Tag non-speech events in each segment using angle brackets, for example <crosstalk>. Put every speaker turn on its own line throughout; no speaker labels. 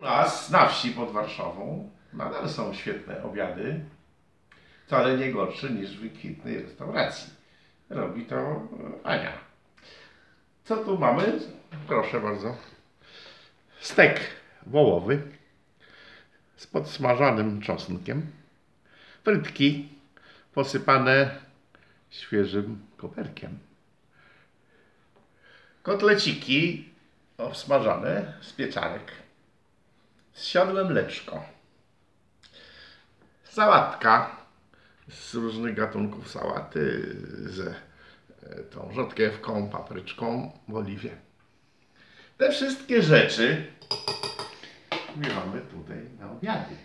Nas na wsi pod Warszawą nadal są świetne obiady, wcale nie gorsze niż w kwitnej restauracji. Robi to e, Ania. Co tu mamy? Proszę bardzo. Stek wołowy z podsmażanym czosnkiem. Frytki posypane świeżym koperkiem. Kotleciki obsmażane z pieczarek. Z siodłem mleczko. Sałatka z różnych gatunków sałaty, z e, tą rzodkiewką, papryczką oliwie. Te wszystkie rzeczy mamy tutaj na obiady.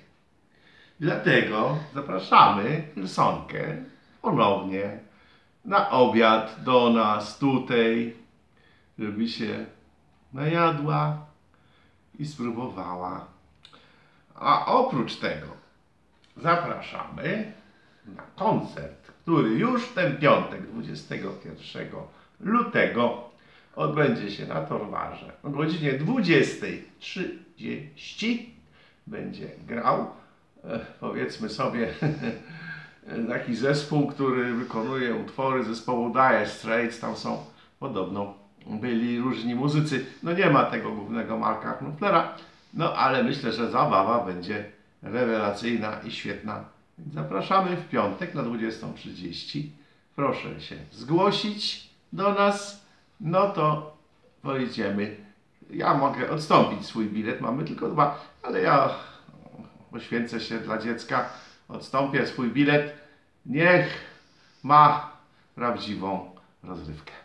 Dlatego zapraszamy Chilsonkę ponownie na obiad do nas tutaj, żeby się najadła i spróbowała. A oprócz tego zapraszamy na koncert, który już ten piątek, 21 lutego, odbędzie się na Torwarze. O godzinie 20.30 będzie grał, e, powiedzmy sobie, <laughs> taki zespół, który wykonuje utwory zespołu Dire Straits. Tam są podobno byli różni muzycy. No nie ma tego głównego Marka Knuflera, no ale myślę, że zabawa będzie rewelacyjna i świetna. Zapraszamy w piątek na 20.30. Proszę się zgłosić do nas, no to pojedziemy. Ja mogę odstąpić swój bilet, mamy tylko dwa, ale ja poświęcę się dla dziecka, odstąpię swój bilet. Niech ma prawdziwą rozrywkę.